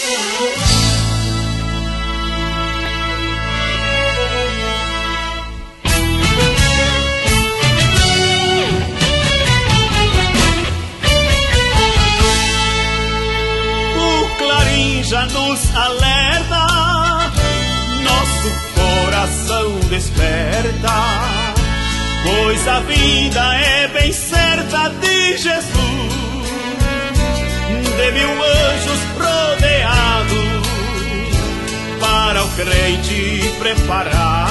O clarim já nos alerta, nosso coração desperta, pois a vida é bem certa de Jesus, mil anjos rodeado, para o crente preparado.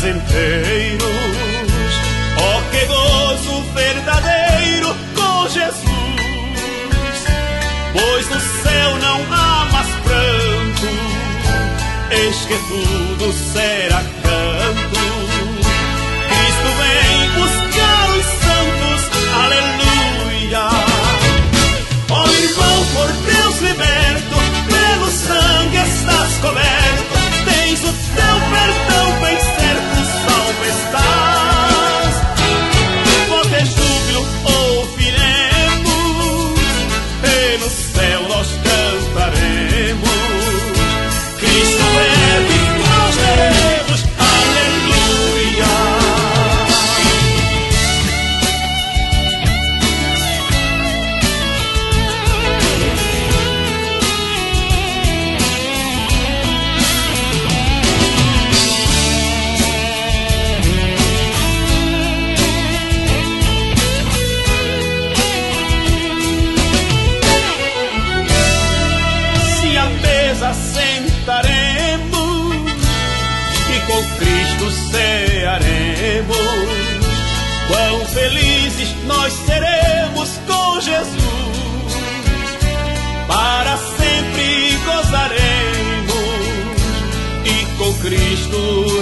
Prazenteiros. Oh, que gozo verdadeiro com Jesus! Pois no céu não há mais pranto,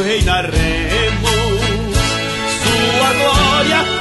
Reinaremos. Sua glória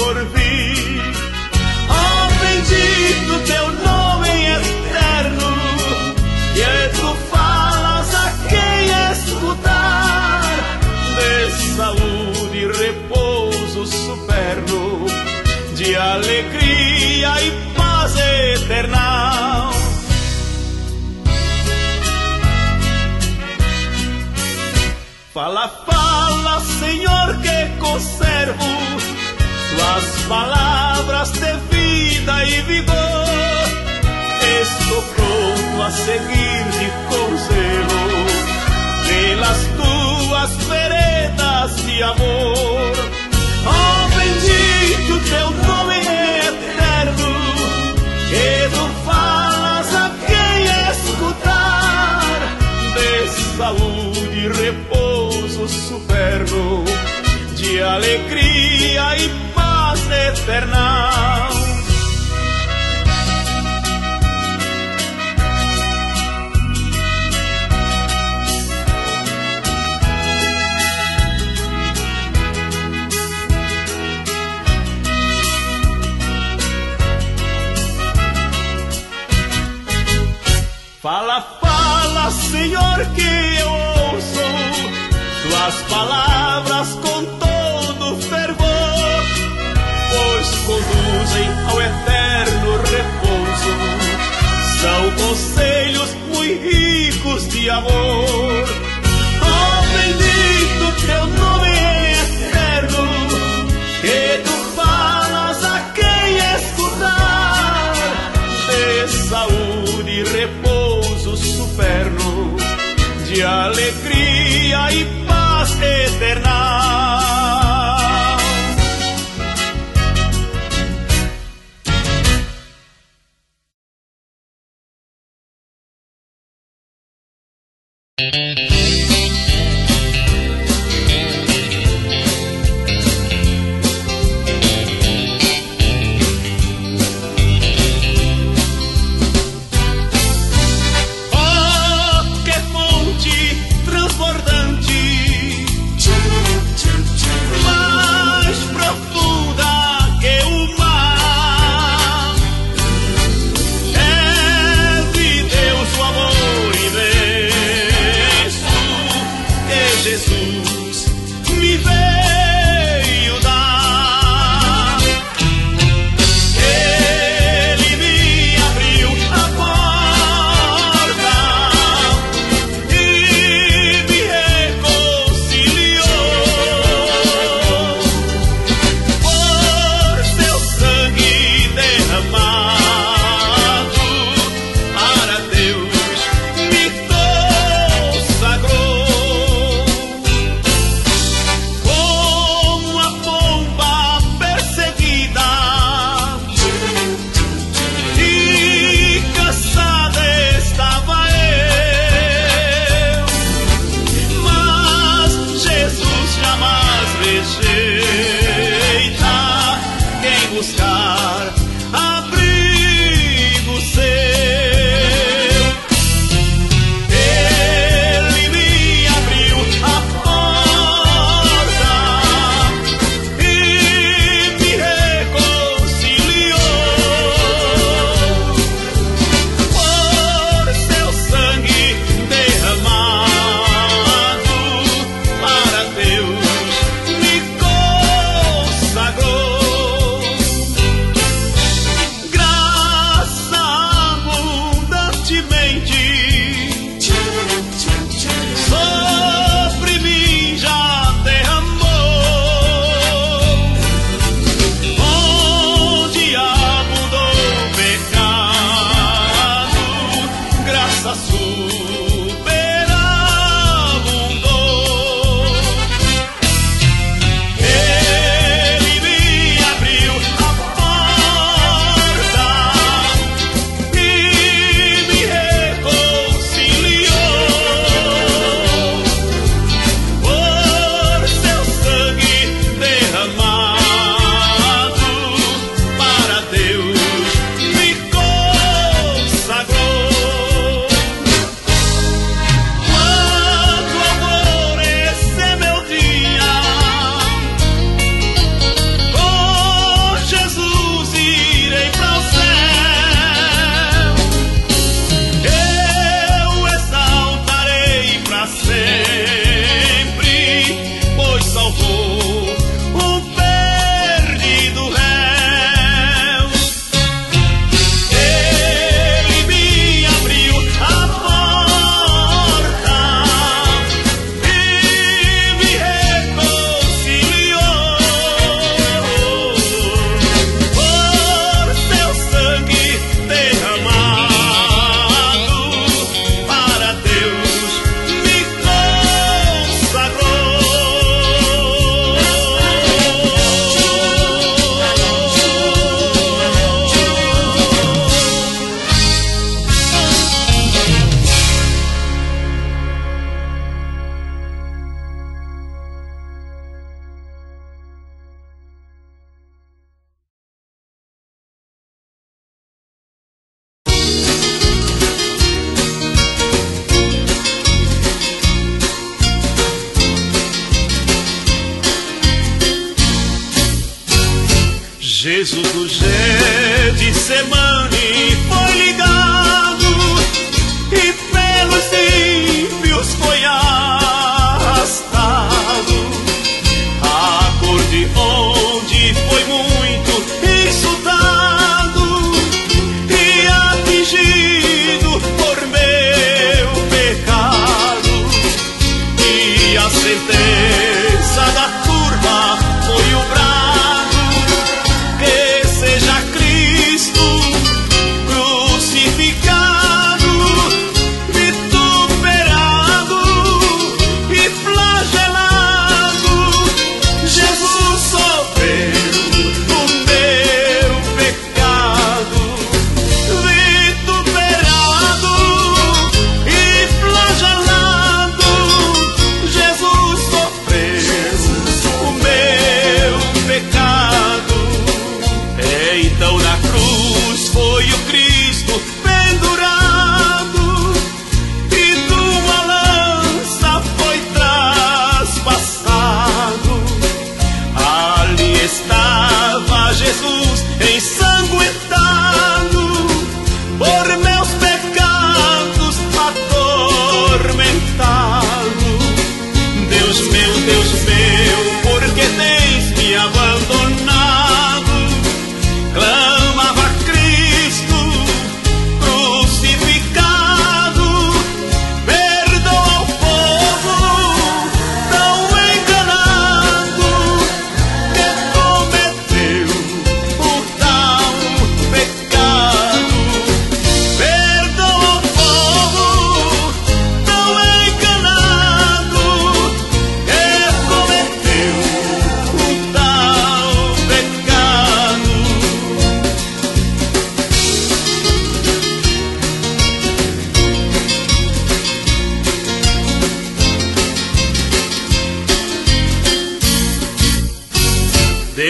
no porvir. Ó bendito teu nome eterno, que tu falas a quem escutar de saúde e repouso superno, de alegria e paz eternal. Fala, fala, Senhor, que conservo as palavras de vida e vigor Estou pronto a seguir-te conselho. Pelas tuas veredas de amor Oh, bendito teu nome eterno Que tu falas a quem escutar De saúde e repouso superno de alegria e paz eterna. Fala, fala, Senhor, que eu ouço tuas palavras com conduzem ao eterno repouso. São conselhos muito ricos de amor.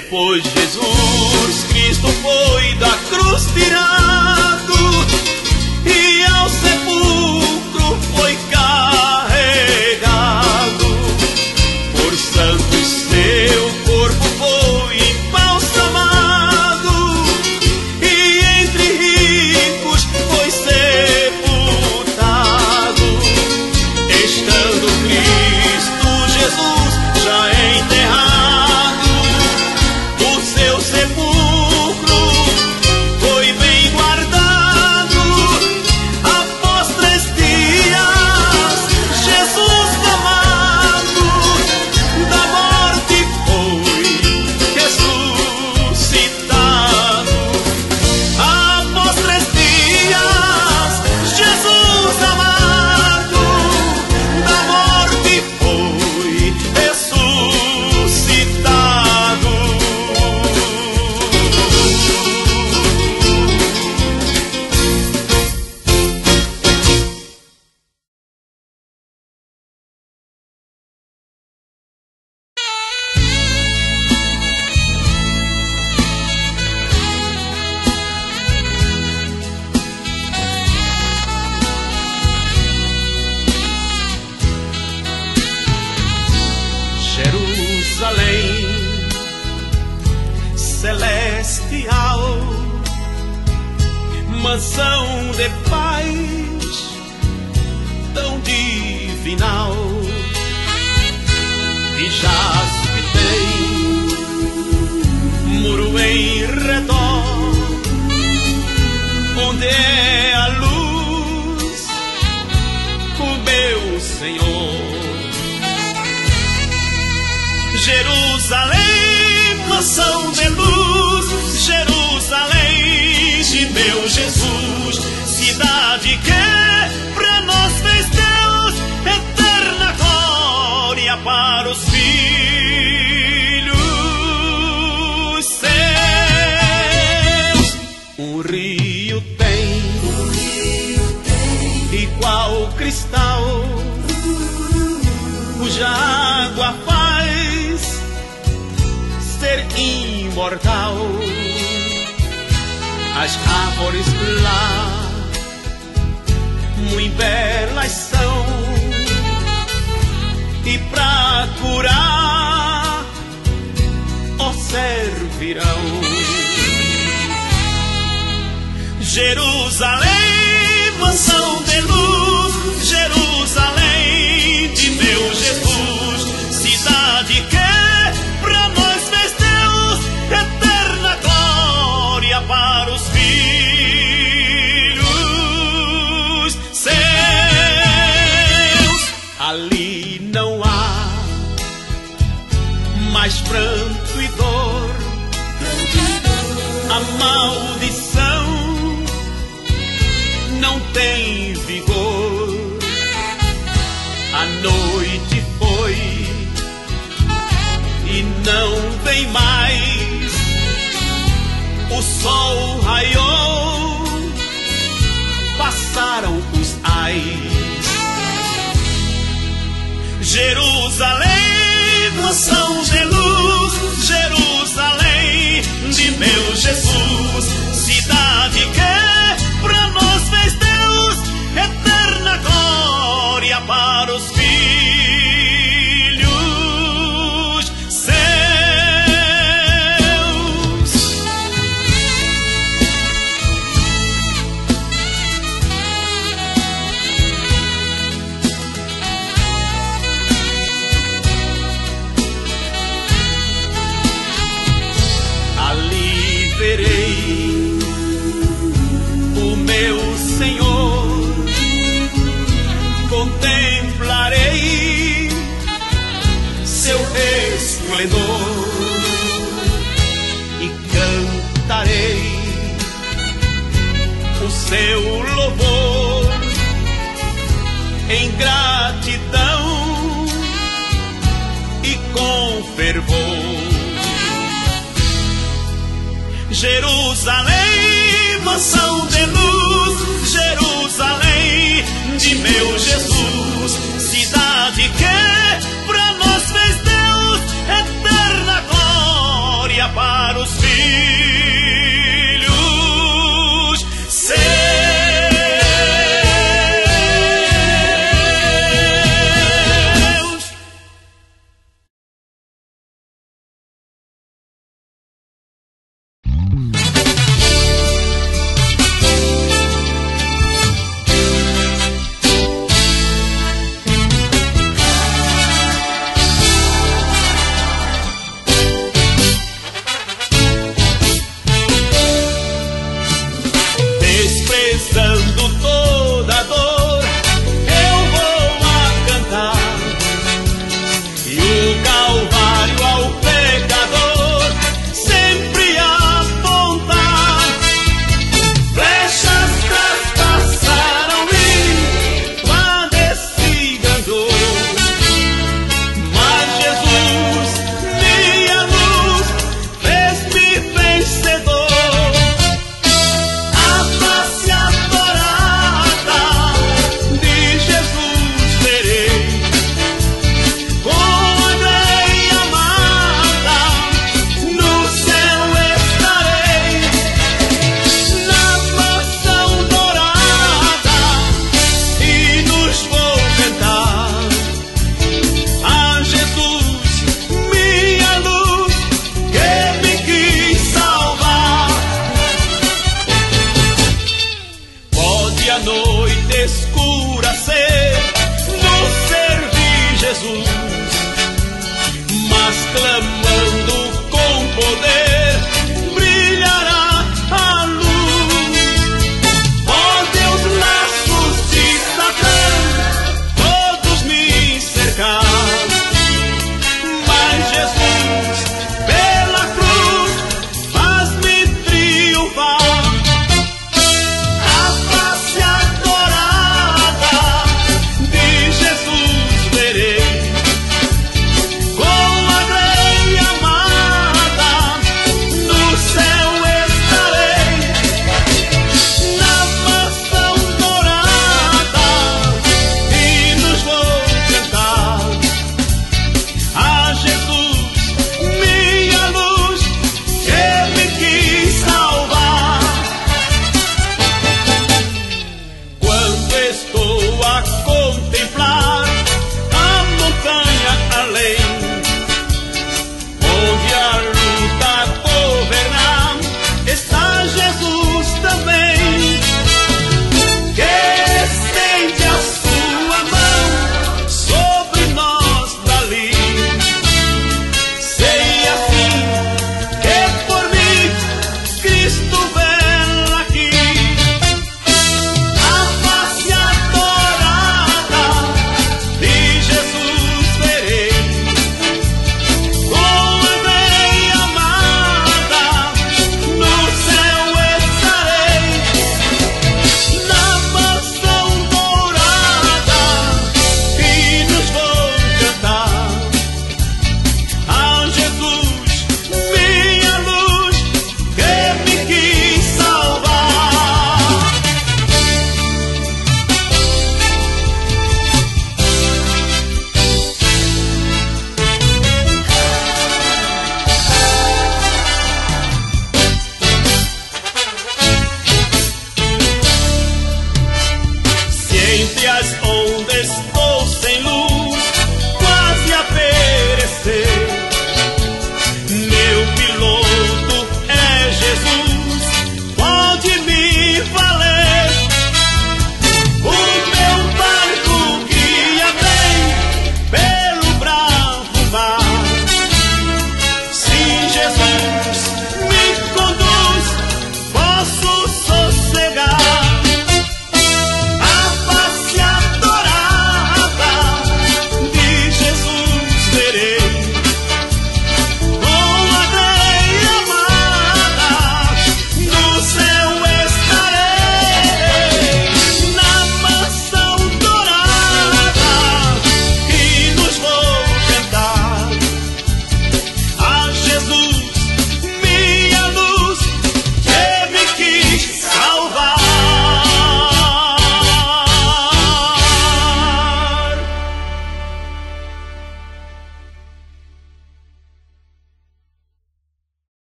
Depois Jesus Cristo foi da cruz tirado so flores lá, muito belas são. E pra curar, ó, servirão. Jerusalém, mansão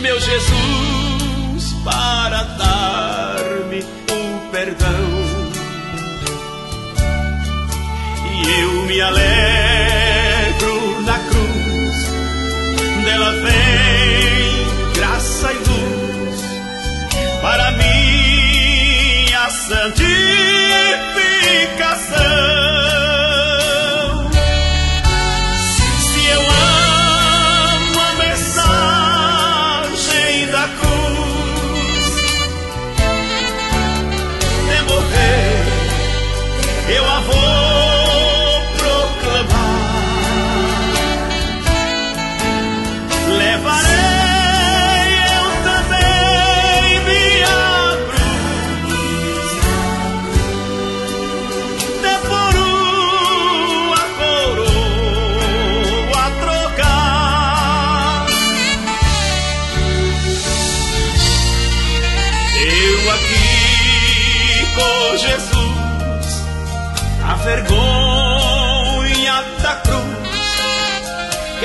meu Jesus, para dar-me o perdão. E eu me alegro na cruz, dela vem graça e luz para minha santificação.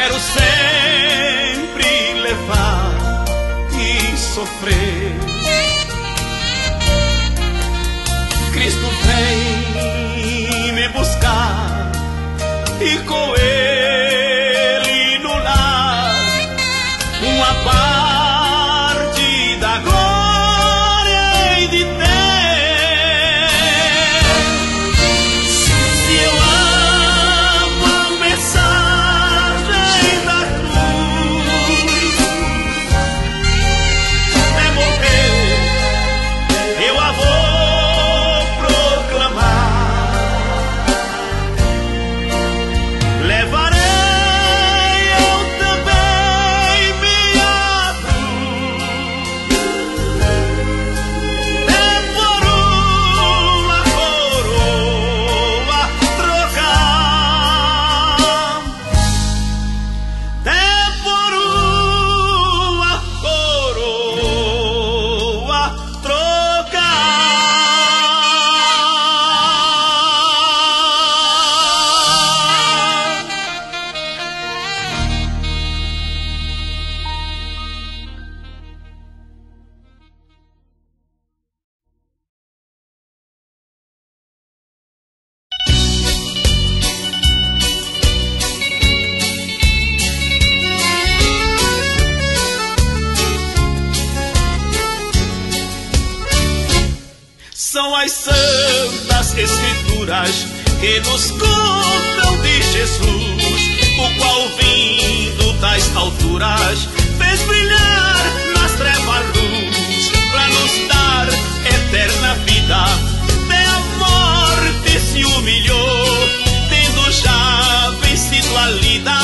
Quero sempre levar e sofrer. Alturas fez brilhar nas trevas luz para nos dar eterna vida. De a morte se humilhou, tendo já vencido a lida.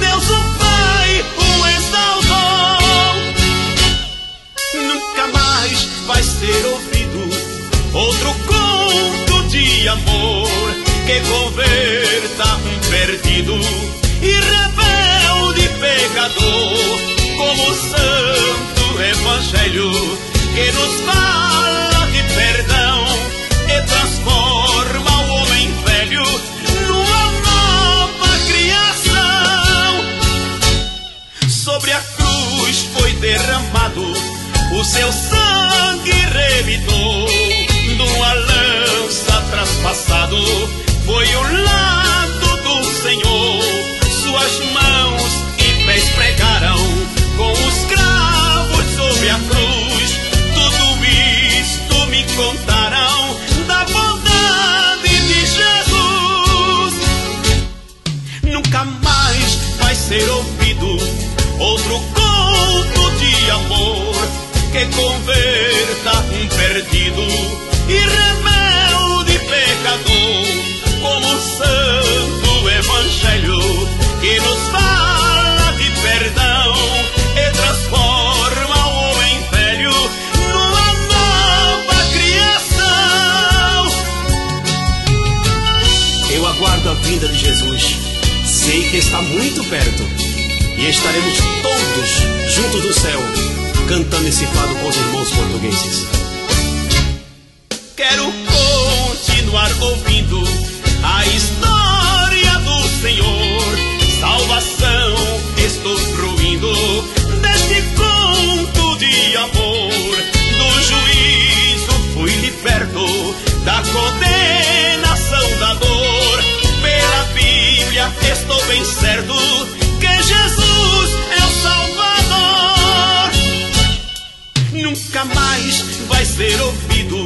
Deus o Pai o exaltou. Nunca mais vai ser ouvido outro conto de amor que converta um perdido evangelho que nos fala de perdão e transforma o homem velho numa nova criação. Sobre a cruz foi derramado o seu sangue revidou numa lança traspassado foi o lado converta um perdido e rebelde pecador como o santo evangelho que nos fala de perdão e transforma o homem velho numa nova criação. Eu aguardo a vinda de Jesus. Sei que está muito perto e estaremos todos juntos do céu cantando esse fado com os irmãos portugueses. Quero continuar ouvindo a história do Senhor. Salvação estou fruindo deste conto de amor. Do juízo fui liberto da condenação da dor. Pela Bíblia estou bem certo Nunca mais vai ser ouvido.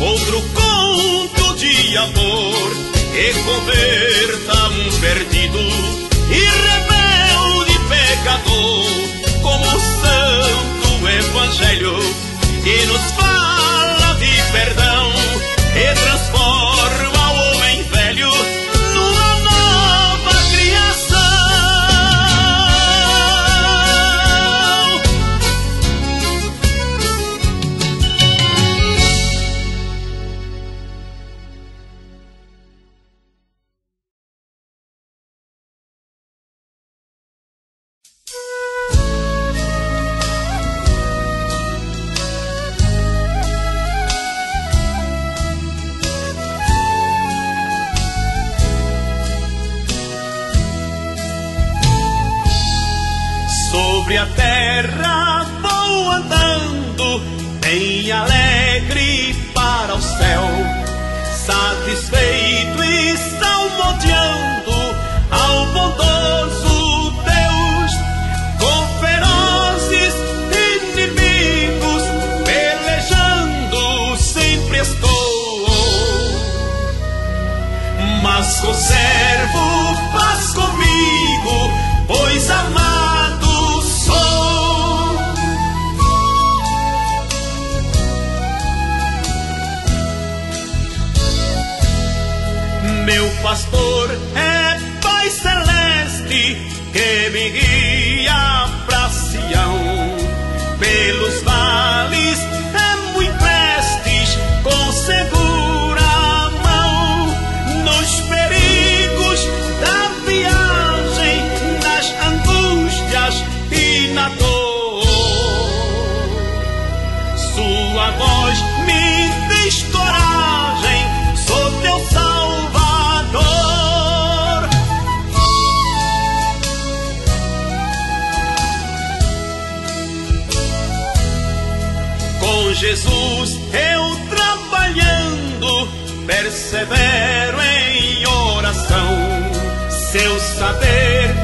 Outro conto de amor que converta um perdido. E rebelde pecador como o santo evangelho que nos fala de perdão saber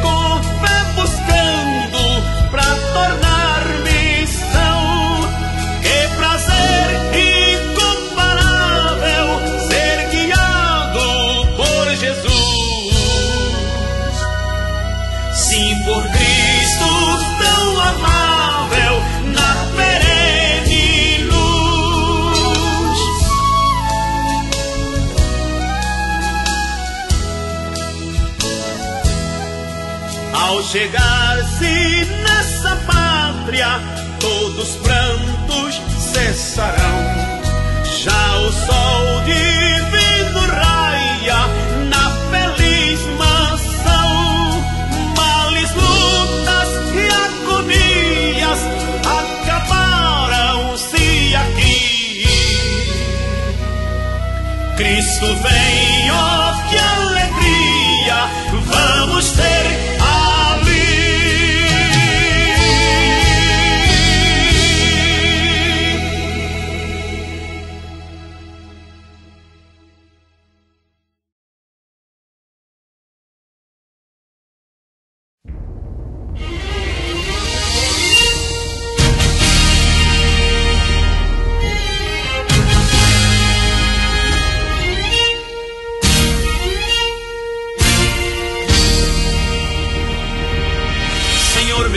chegar-se nessa pátria, todos prantos cessarão. Já o sol divino raia na feliz mansão. Males, lutas e agonias acabaram-se aqui. Cristo vem,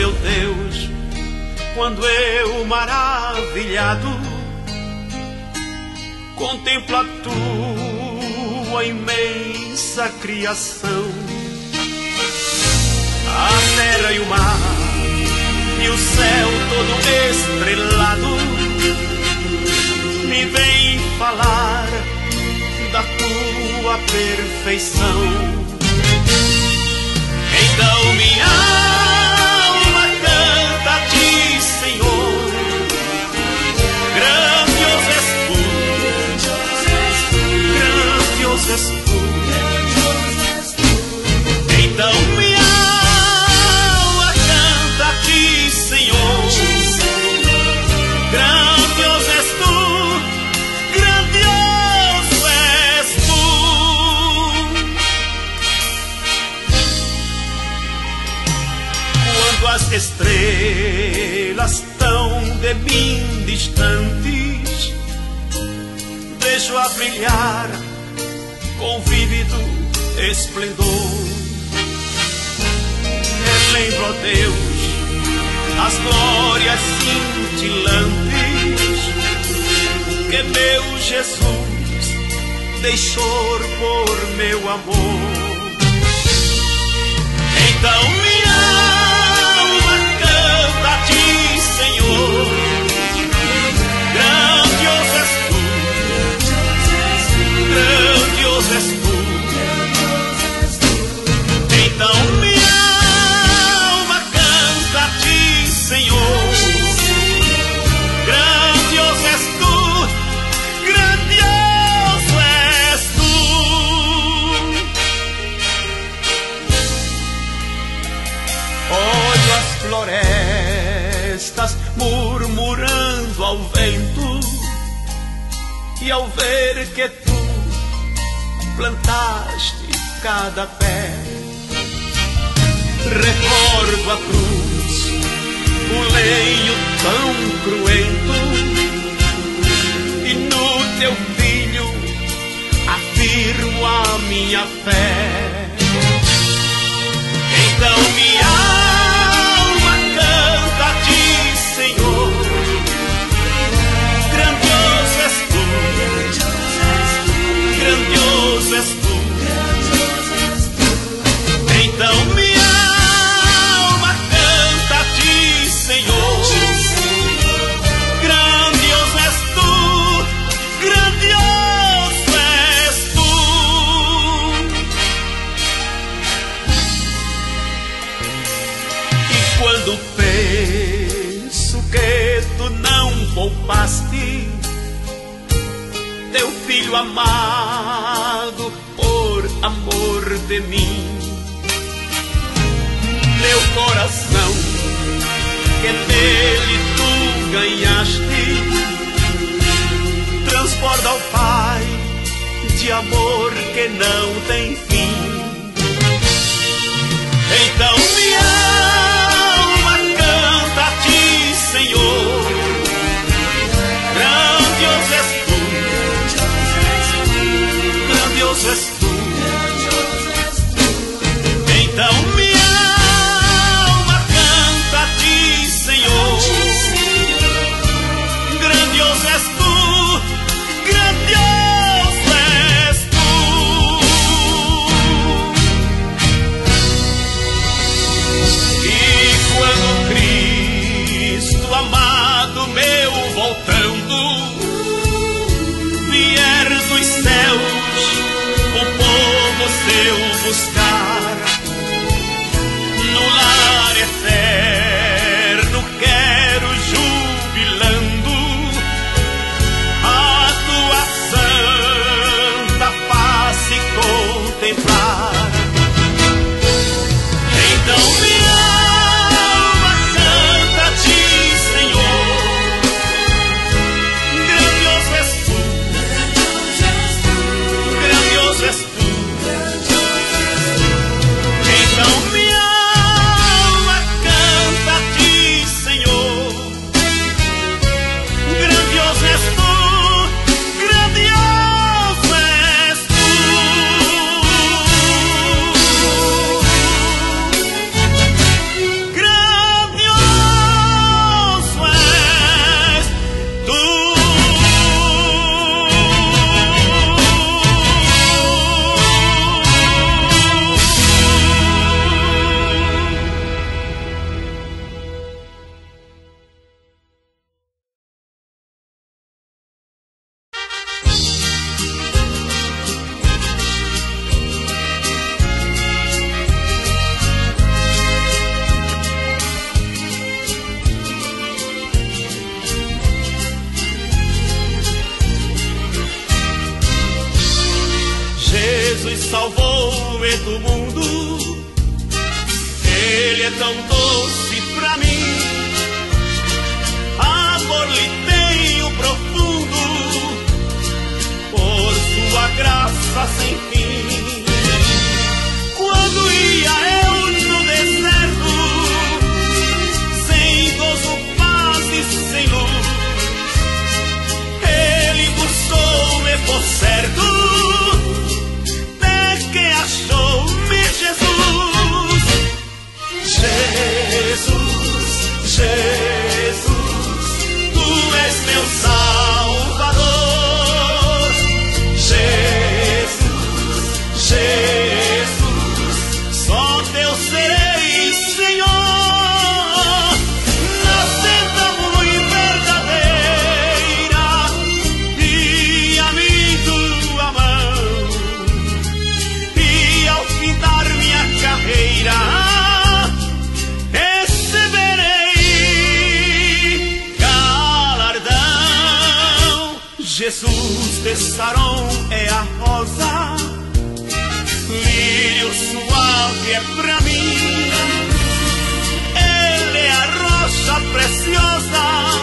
meu Deus, quando eu maravilhado contemplo a tua imensa criação, a terra e o mar e o céu todo estrelado, me vem falar da tua perfeição. Então minha alma és tu. Então minha alma canta a Senhor. Grandioso és tu, grandioso és tu. Quando as estrelas tão de mim distantes, vejo a brilhar com vívido esplendor. Relembro, ó Deus, as glórias cintilantes que meu Jesus deixou por meu amor. Então minha e ao ver que tu plantaste cada pé, recordo a cruz, o leio tão cruento e no teu filho afirmo a minha fé. Então minha alma Salvou-me do mundo. Ele é tão doce pra mim, amor lhe tenho profundo, por sua graça sem fim. sarão é a rosa, lírio suave é pra mim. Ele é a rosa preciosa.